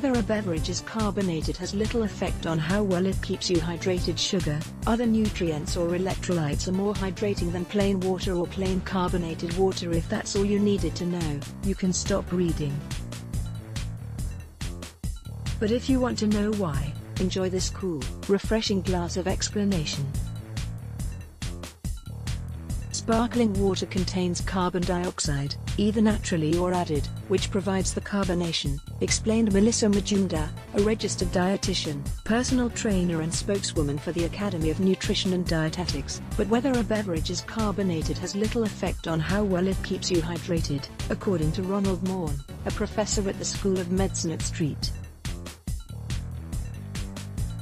beverage is carbonated has little effect on how well it keeps you hydrated. Sugar, other nutrients or electrolytes are more hydrating than plain water or plain carbonated water. If that's all you needed to know, you can stop reading. But if you want to know why, enjoy this cool, refreshing glass of explanation. Sparkling water contains carbon dioxide, either naturally or added, which provides the carbonation, explained Melissa Majumdar, a registered dietitian, personal trainer and spokeswoman for the Academy of Nutrition and Dietetics. But whether a beverage is carbonated has little effect on how well it keeps you hydrated, according to Ronald Maughan, a professor at the School of Medicine at St.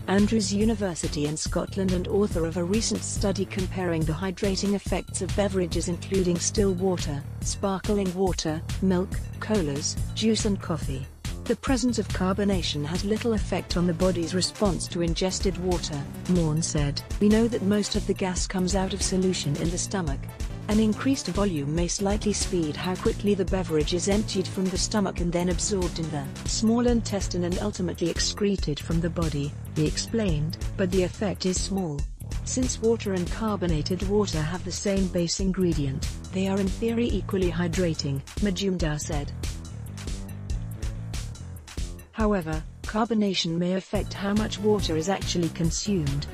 Andrews University in Scotland and author of a recent study comparing the hydrating effects of beverages including still water, sparkling water, milk, colas, juice and coffee. The presence of carbonation has little effect on the body's response to ingested water, Maughan said. We know that most of the gas comes out of solution in the stomach, an increased volume may slightly speed how quickly the beverage is emptied from the stomach and then absorbed in the small intestine and ultimately excreted from the body, he explained, but the effect is small. Since water and carbonated water have the same base ingredient, they are in theory equally hydrating, Majumdar said. However, carbonation may affect how much water is actually consumed,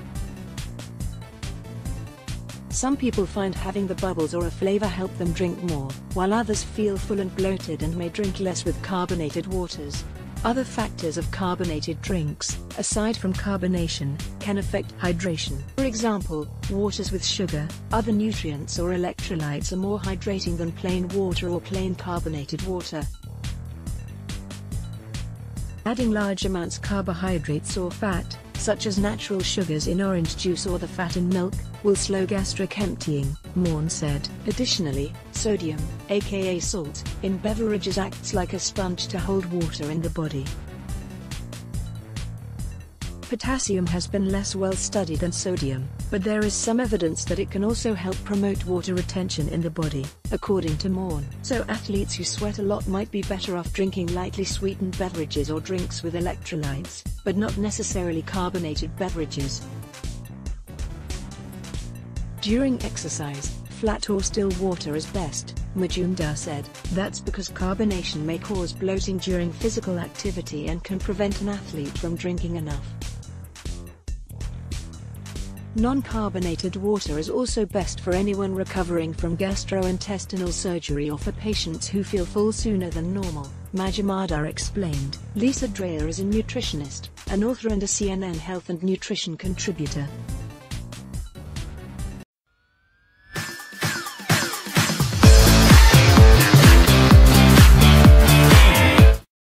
some people find having the bubbles or a flavor help them drink more, while others feel full and bloated and may drink less with carbonated waters. Other factors of carbonated drinks, aside from carbonation, can affect hydration. For example, waters with sugar, other nutrients or electrolytes are more hydrating than plain water or plain carbonated water. Adding large amounts carbohydrates or fat, such as natural sugars in orange juice or the fat in milk, will slow gastric emptying, Maughan said. Additionally, sodium, aka salt, in beverages acts like a sponge to hold water in the body. Potassium has been less well studied than sodium, but there is some evidence that it can also help promote water retention in the body, according to Maughan. So athletes who sweat a lot might be better off drinking lightly sweetened beverages or drinks with electrolytes, but not necessarily carbonated beverages. During exercise, flat or still water is best, Majumdar said. That's because carbonation may cause bloating during physical activity and can prevent an athlete from drinking enough. Non-carbonated water is also best for anyone recovering from gastrointestinal surgery or for patients who feel full sooner than normal, Majumdar explained. Lisa Drayer is a nutritionist, an author and a CNN health and nutrition contributor.